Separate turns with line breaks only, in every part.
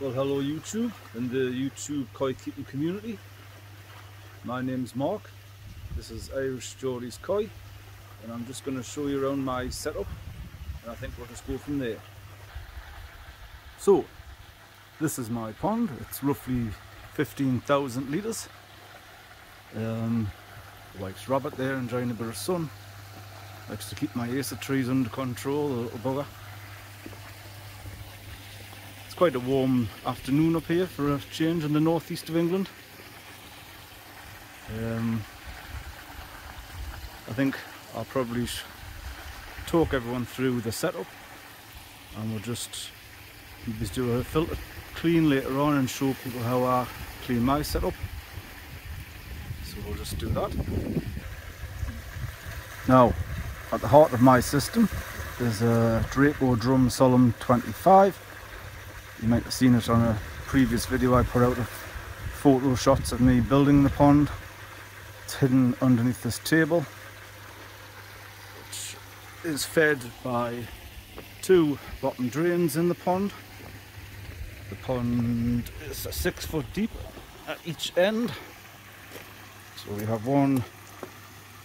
Well, hello YouTube and the YouTube koi keeping community. My name's Mark. This is Irish Geordie's Koi and I'm just going to show you around my setup and I think we'll just go from there. So, this is my pond. It's roughly 15,000 litres. Um, rabbit there enjoying a bit of sun. Likes to keep my acer trees under control, a little bugger quite a warm afternoon up here for a change in the northeast of England. Um, I think I'll probably talk everyone through the setup and we'll just do a filter clean later on and show people how I clean my setup. So we'll just do that. Now, at the heart of my system, there's a Draco Drum Solemn 25 you might have seen it on a previous video I put out of photo shots of me building the pond. It's hidden underneath this table, which is fed by two bottom drains in the pond. The pond is six foot deep at each end. So we have one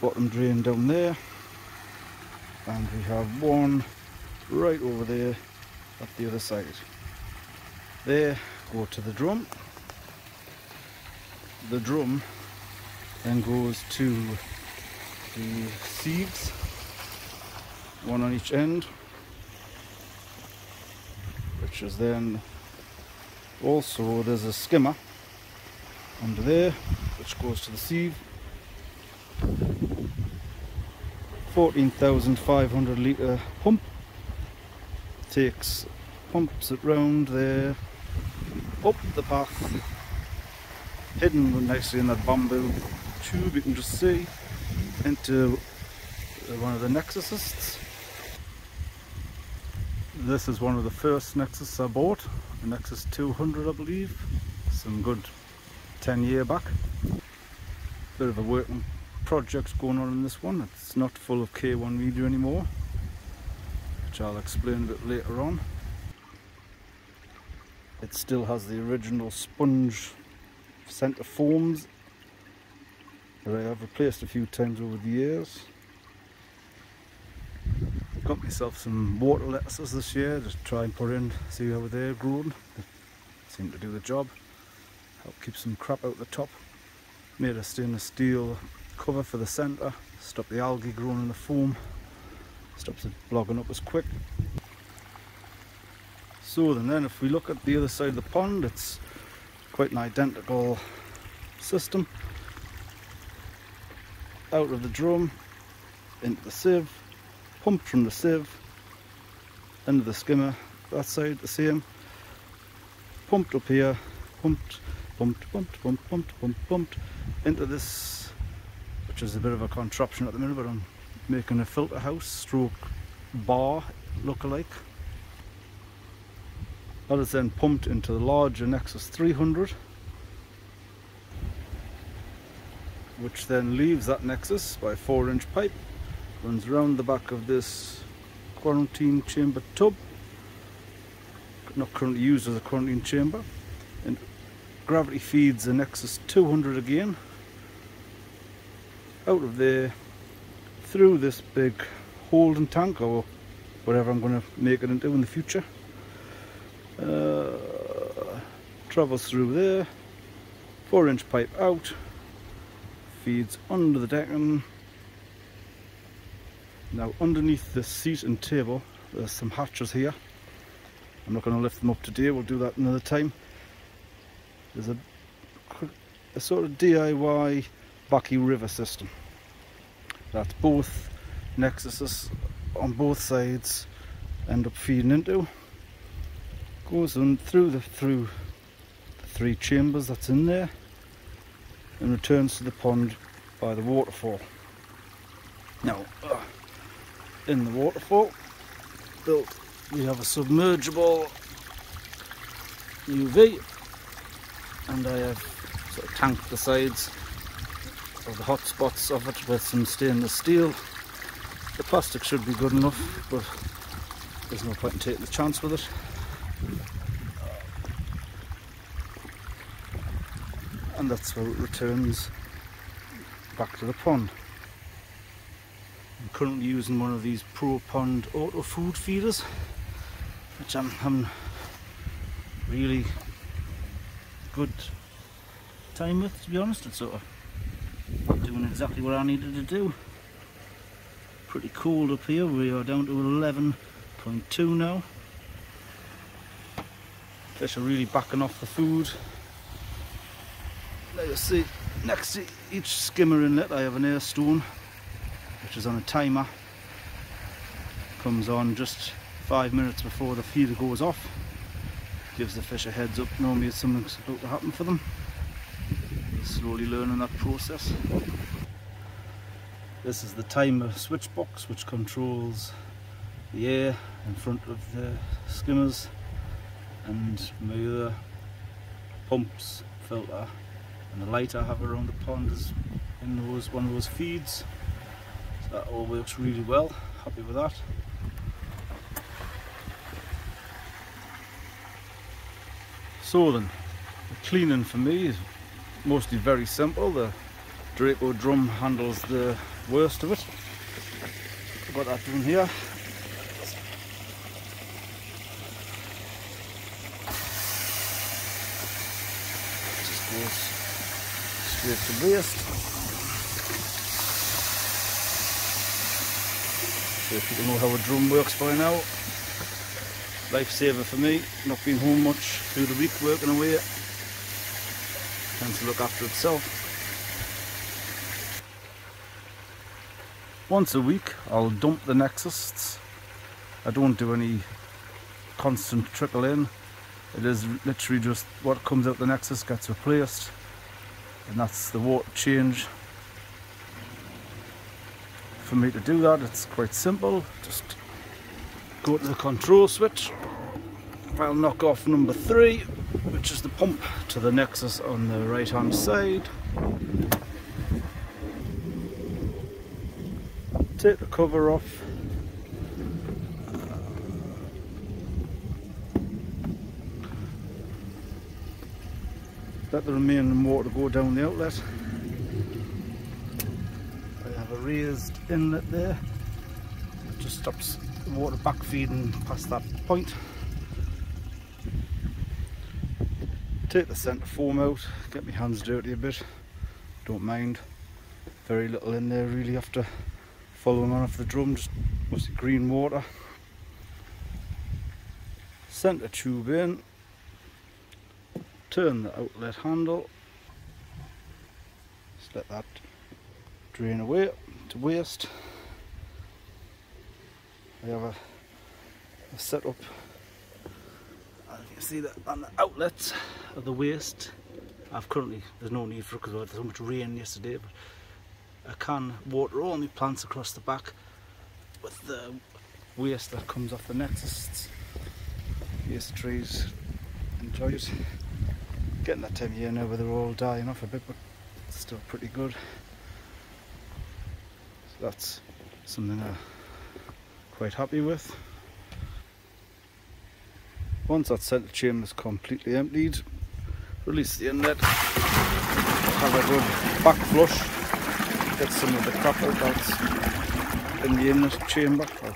bottom drain down there and we have one right over there at the other side there go to the drum. The drum then goes to the sieves one on each end which is then also there's a skimmer under there which goes to the sieve. 14,500 litre pump takes pumps it round there up the path, hidden nicely in that bamboo tube you can just see, into uh, one of the Nexusists. This is one of the first Nexus I bought, a Nexus 200 I believe, some good 10 year back. Bit of a working project going on in this one, it's not full of K1 media anymore, which I'll explain a bit later on. It still has the original sponge centre forms that I have replaced a few times over the years. Got myself some water lettuces this year to try and put in, see how they're grown. They seem to do the job. Help keep some crap out the top. Made a stainless steel cover for the centre, stop the algae growing in the foam, stops it blogging up as quick. So then if we look at the other side of the pond, it's quite an identical system. Out of the drum, into the sieve, pumped from the sieve, into the skimmer, that side the same. Pumped up here, pumped, pumped, pumped, pumped, pumped, pumped, pumped, into this, which is a bit of a contraption at the minute, but I'm making a filter house stroke bar look-alike. That is then pumped into the larger Nexus 300 which then leaves that Nexus by a 4 inch pipe runs around the back of this quarantine chamber tub not currently used as a quarantine chamber and gravity feeds the Nexus 200 again out of there through this big holding tank or whatever I'm going to make it into in the future uh, travels through there, 4 inch pipe out, feeds under the decking. Now underneath the seat and table there's some hatches here. I'm not going to lift them up today, we'll do that another time. There's a, a sort of DIY Bakki River system. That's both Nexuses on both sides end up feeding into goes on through the through the three chambers that's in there and returns to the pond by the waterfall. Now, uh, in the waterfall, built we have a submergible UV, and I have sort of tanked the sides of the hot spots of it with some stainless steel. The plastic should be good enough, but there's no point in taking the chance with it. And that's where it returns back to the pond. I'm currently using one of these Pro Pond auto food feeders which I'm having really good time with to be honest. It's sort of doing exactly what I needed to do. Pretty cold up here, we are down to 11.2 now. Fish are really backing off the food. Now you see, next to each skimmer inlet I have an air stone, which is on a timer. Comes on just five minutes before the feeder goes off. Gives the fish a heads up, normally something's about to happen for them. Slowly learning that process. This is the timer switch box which controls the air in front of the skimmers and my other pumps, filter. And the light I have around the pond is in those one of those feeds. So that all works really well, happy with that. So then the cleaning for me is mostly very simple. The Draco drum handles the worst of it. I've got that done here goes straight to waste. So if you don't know how a drum works by now, lifesaver for me, not being home much through the week working away, tends to look after itself. Once a week I'll dump the Nexus. I don't do any constant trickle in it is literally just what comes out the nexus gets replaced and that's the water change. For me to do that it's quite simple. Just go to the control switch. I'll knock off number three which is the pump to the nexus on the right hand side. Take the cover off let the remaining water go down the outlet. I have a raised inlet there. It just stops the water back feeding past that point. Take the centre foam out, get my hands dirty a bit, don't mind. Very little in there really after following on off the drum, just mostly green water. Centre tube in, turn the outlet handle. Just let that drain away to waste. I have a, a setup. You can see that on the outlet of the waste I've currently there's no need for it because there's so much rain yesterday but I can water all my plants across the back with the waste that comes off the nexusts yes trees enjoy it getting that time of year now where they're all dying off a bit but still pretty good. So that's something I'm quite happy with. Once that centre chamber is completely emptied release the inlet have a good back flush get some of the crap out that's in the inner chamber or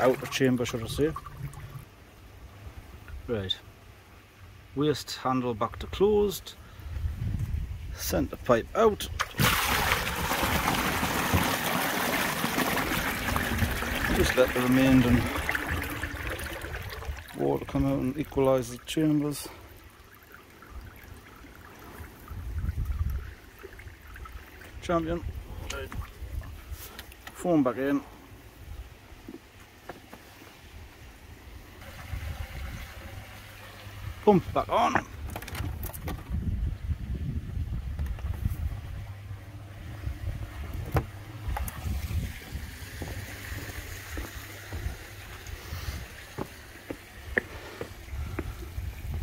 outer chamber should I say. Right waste handle back to closed. Centre pipe out. Just let the remaining water come out and equalise the chambers. Champion. Foam back in pump back on.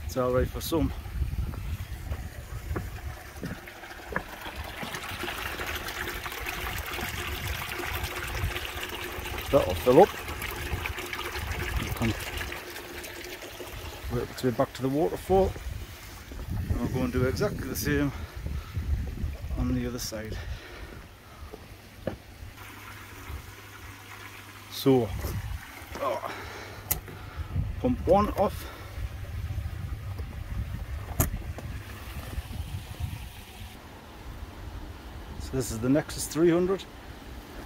It's alright for some. That'll fill up. Back to the waterfall. I'll go and do exactly the same on the other side. So, oh, pump one off. So this is the Nexus 300.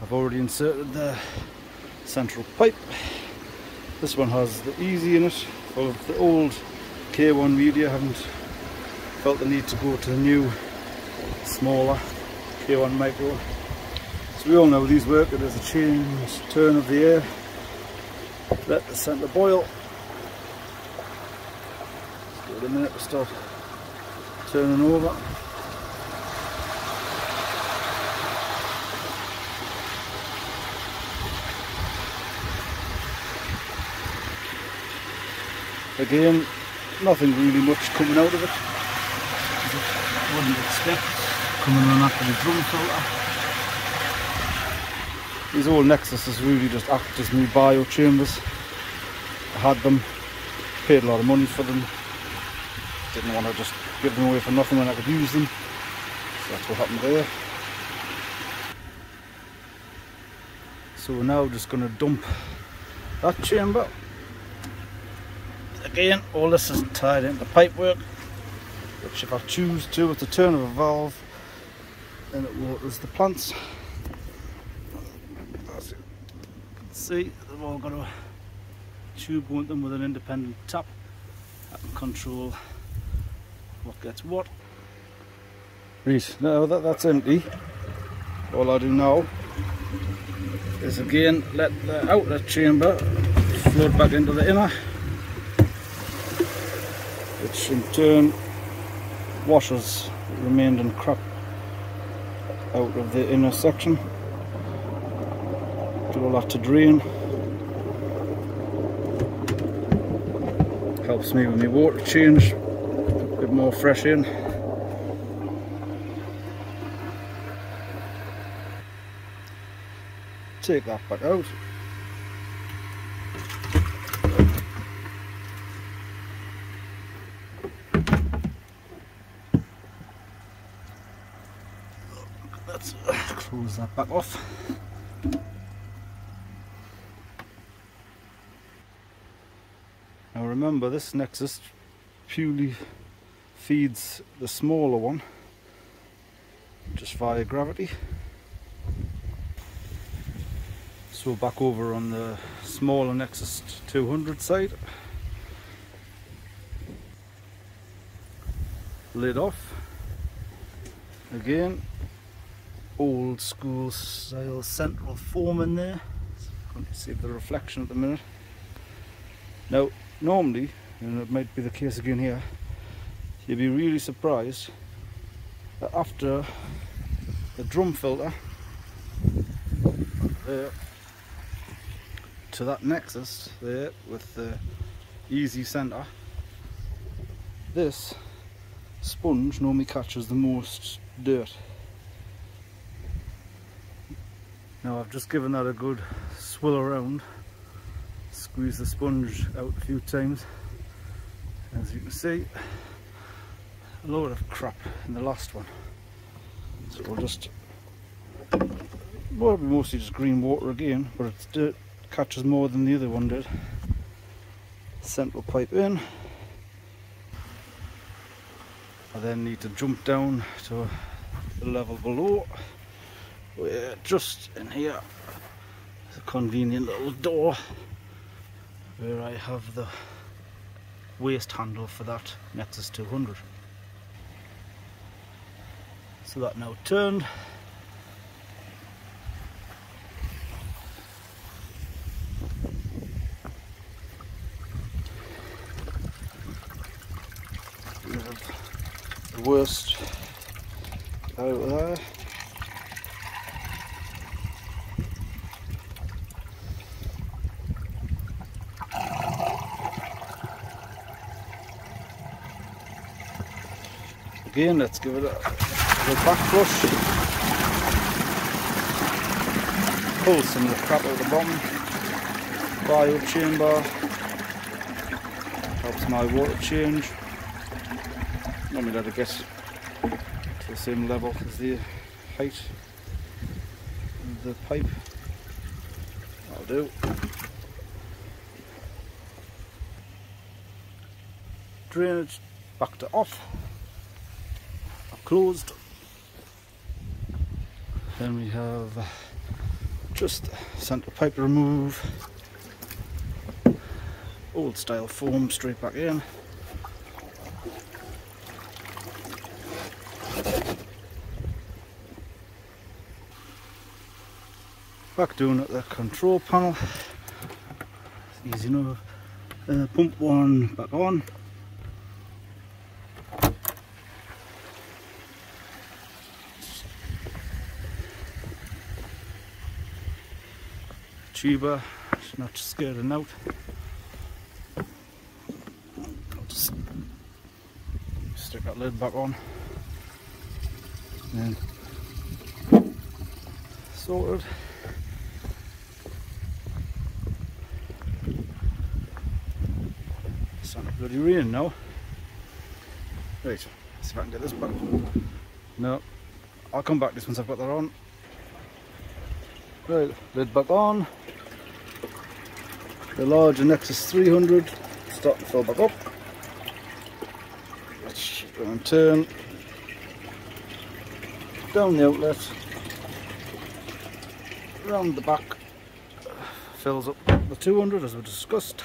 I've already inserted the central pipe. This one has the easy in it. Of the old K1 media, haven't felt the need to go to the new, smaller K1 micro. So we all know these work, there's a change, turn of the air. Let the centre boil. Give it a minute to start turning over. Again, nothing really much coming out of it. Wouldn't expect coming on after the drum filter. These old Nexuses really just act as new bio chambers. I had them, paid a lot of money for them. Didn't want to just give them away for nothing when I could use them. So that's what happened there. So we're now just going to dump that chamber again all this is tied into pipework which if I choose to with the turn of a valve then it waters the plants. See they've all got a tube going them with an independent tap that can control what gets what right now that that's empty. All I do now is again let the outer chamber float back into the inner which in turn washes the remaining crap out of the inner section. Do a lot to drain. Helps me with my water change, a bit more fresh in. Take that back out. let's that back off. Now remember this Nexus purely feeds the smaller one just via gravity. So back over on the smaller Nexus 200 side. Lid off. Again, old school style central form in there. You can see the reflection at the minute. Now, normally, and it might be the case again here, you'd be really surprised that after the drum filter there to that nexus there with the easy center, this sponge normally catches the most dirt Now I've just given that a good swill around, squeeze the sponge out a few times. As you can see, a load of crap in the last one. So we'll just, well, mostly just green water again, but it's dirt catches more than the other one did. Central pipe in. I then need to jump down to the level below we're just in here. There's a convenient little door where I have the waste handle for that Nexus 200 so that now turned. The worst out there Again, let's give it a, a back flush. Pull some of the crap out of the bottom. Bio chamber. Helps my water change. Normally let it get to the same level as the height of the pipe. That'll do. Drainage back to off. Closed. Then we have just centre pipe remove. Old style foam straight back in. back down at the control panel easy enough uh, pump one back on tuber not scared of out just stick that lid back on and sorted bloody rain now. Right, see if I can get this back. No, I'll come back this once I've got that on. Right, lid back on. The larger Nexus 300 start to fill back up. Let's and turn down the outlet, round the back, fills up the 200 as we discussed.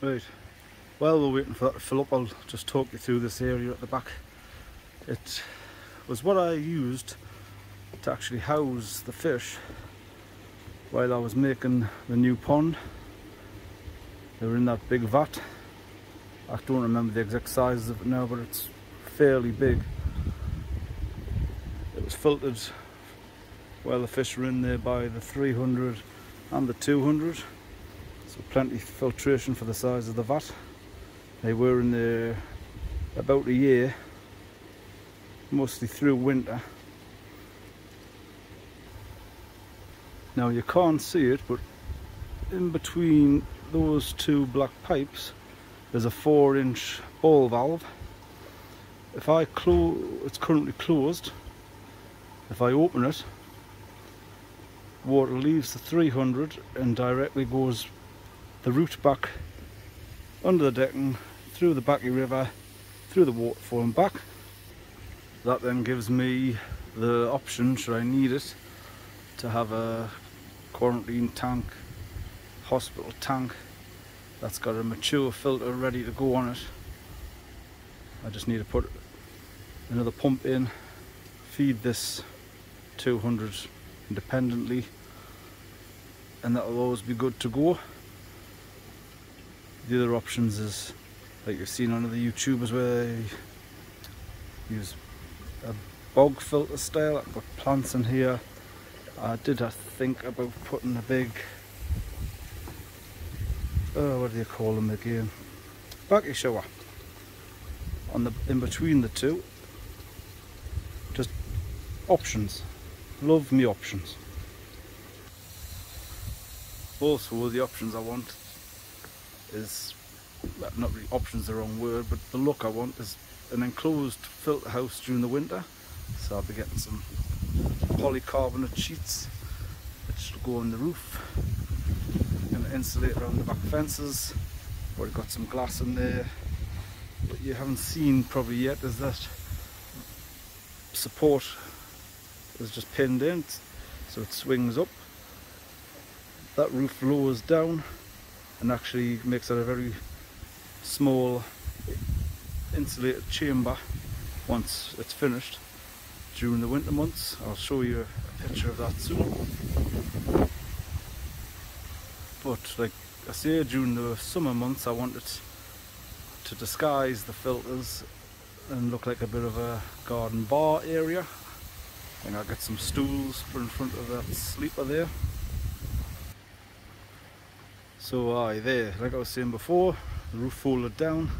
Right, while we're waiting for that to fill up, I'll just talk you through this area at the back. It was what I used to actually house the fish while I was making the new pond. They were in that big vat. I don't remember the exact size of it now, but it's fairly big. It was filtered while the fish were in there by the 300 and the 200 So plenty filtration for the size of the vat. They were in there about a year, mostly through winter. Now you can't see it, but in between those two black pipes, there's a four inch ball valve. If I close, it's currently closed. If I open it, water leaves the 300 and directly goes the route back under the decking, through the Bakki River, through the waterfall and back. That then gives me the option, should I need it, to have a quarantine tank, hospital tank that's got a mature filter ready to go on it. I just need to put another pump in, feed this 200 independently and that'll always be good to go the other options is like you've seen on the YouTubers where they use a bog filter style. I've got plants in here. I did I think about putting a big oh what do you call them again? Bakki shower on the in between the two. Just options. Love me options. Also the options I want is not really options the wrong word but the look I want is an enclosed filter house during the winter so I'll be getting some polycarbonate sheets which will go on the roof. And insulate around the back fences. Already got some glass in there. What you haven't seen probably yet is that support is just pinned in so it swings up. That roof lowers down and actually makes it a very small insulated chamber once it's finished during the winter months. I'll show you a picture of that soon. But like I say, during the summer months I wanted to disguise the filters and look like a bit of a garden bar area. And I'll get some stools put in front of that sleeper there. So aye, there, like I was saying before, the roof folded down.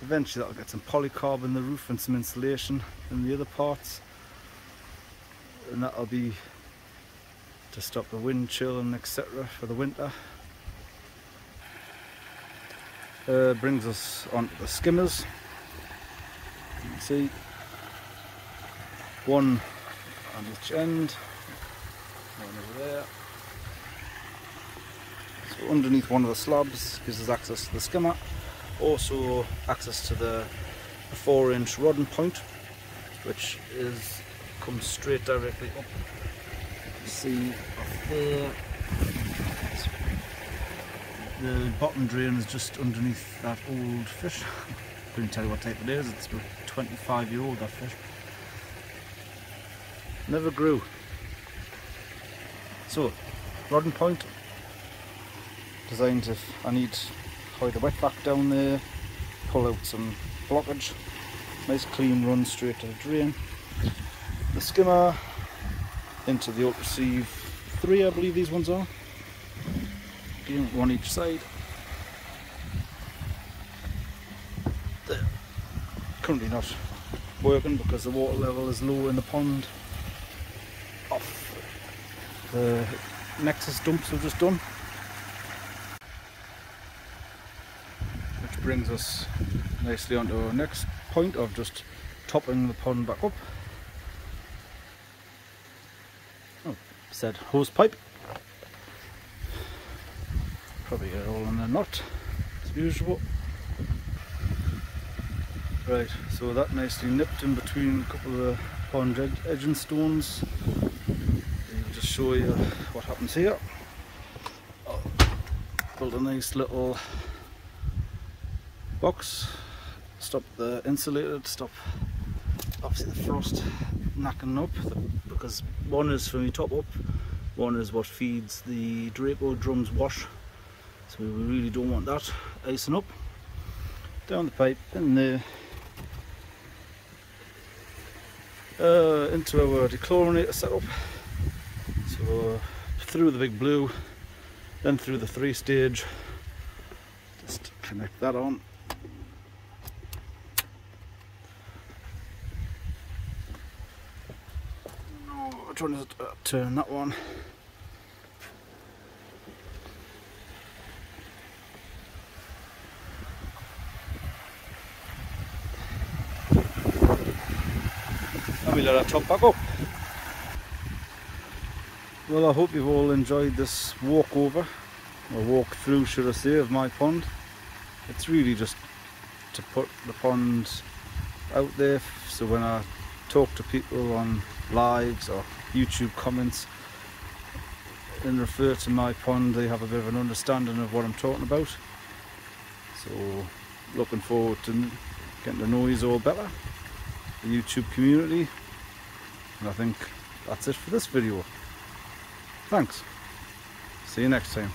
Eventually that'll get some polycarb in the roof and some insulation in the other parts. And that'll be to stop the wind chill and etc for the winter. Uh, brings us onto the skimmers. You can see one on each end, one over there. So underneath one of the slabs gives us access to the skimmer, also access to the 4 inch rodding point which is comes straight directly up. You see off there the bottom drain is just underneath that old fish. Couldn't tell you what type it is, it's about 25 year old that fish. Never grew. So, rodding point, designed if I need hide the wet back down there, pull out some blockage, nice clean run straight to the drain. The skimmer into the Ultrasieve 3 I believe these ones are. Again, one each side. There. Currently not working because the water level is low in the pond off the Nexus dumps we've just done. Which brings us nicely onto our next point of just topping the pond back up. Oh, said hose pipe. Probably get it all in a knot, as usual. Right, so that nicely nipped in between a couple of pond ed edging stones. I'll just show you what happens here. Build a nice little box stop the insulated, stop obviously the frost knocking up because one is for me top up, one is what feeds the Draco drums wash. So we really don't want that icing up. Down the pipe in there uh, into our dechlorinator setup. So through the big blue then through the three stage. Just connect that on which one is it? Uh, turn that one. And we let our top back up. Well I hope you've all enjoyed this walk over, or walk through should I say, of my pond. It's really just to put the pond out there so when I talk to people on lives or YouTube comments and refer to my pond. They have a bit of an understanding of what I'm talking about. So looking forward to getting to know you all better the YouTube community. And I think that's it for this video. Thanks. See you next time